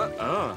Uh-uh.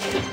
Wow.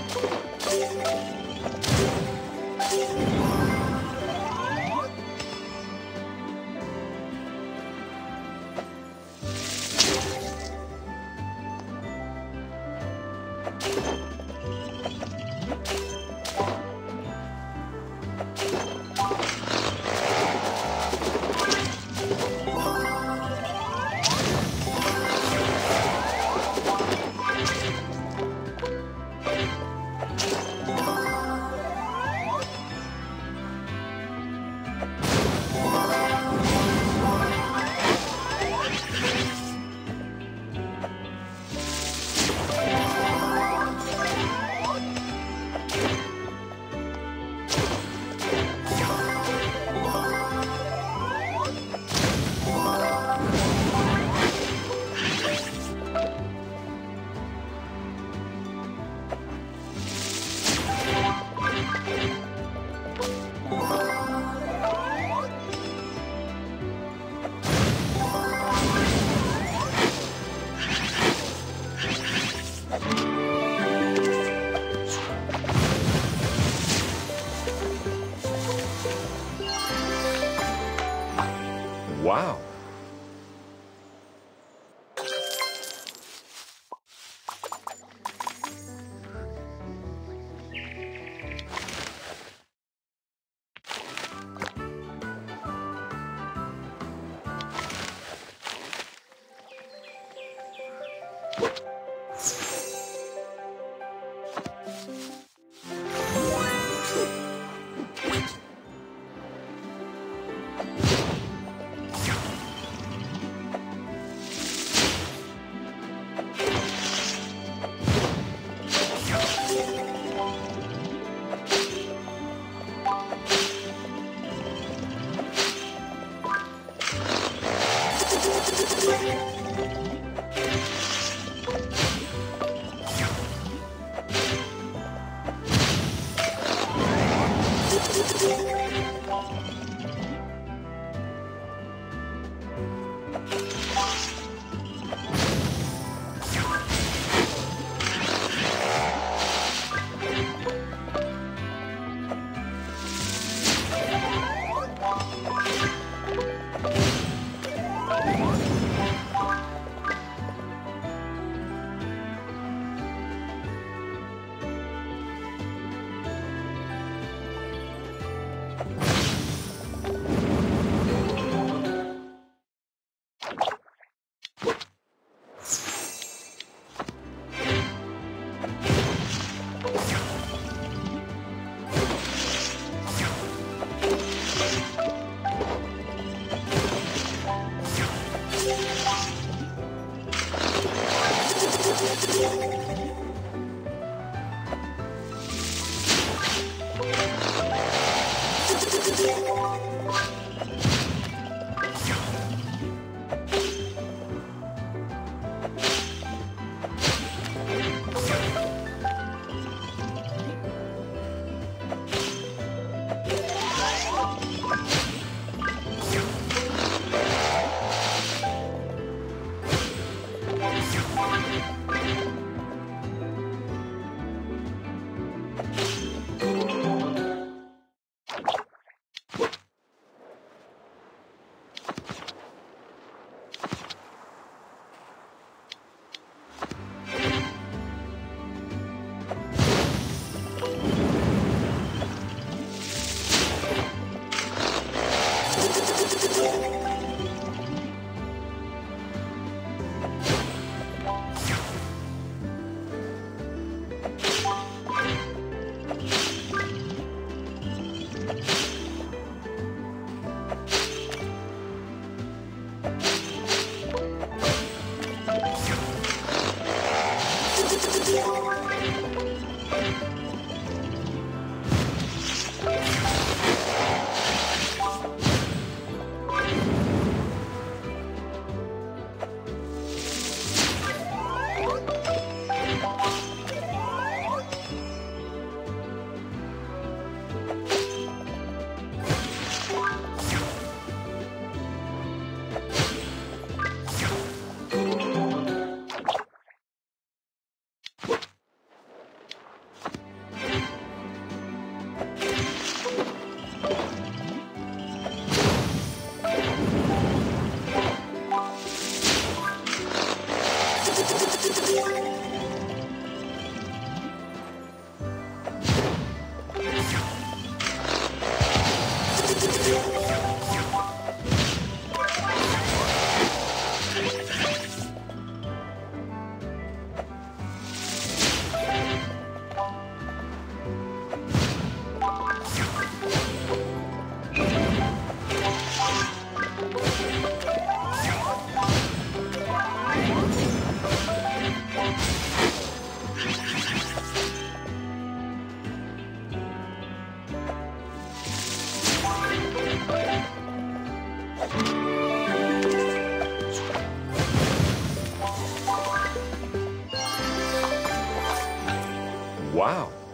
Wow.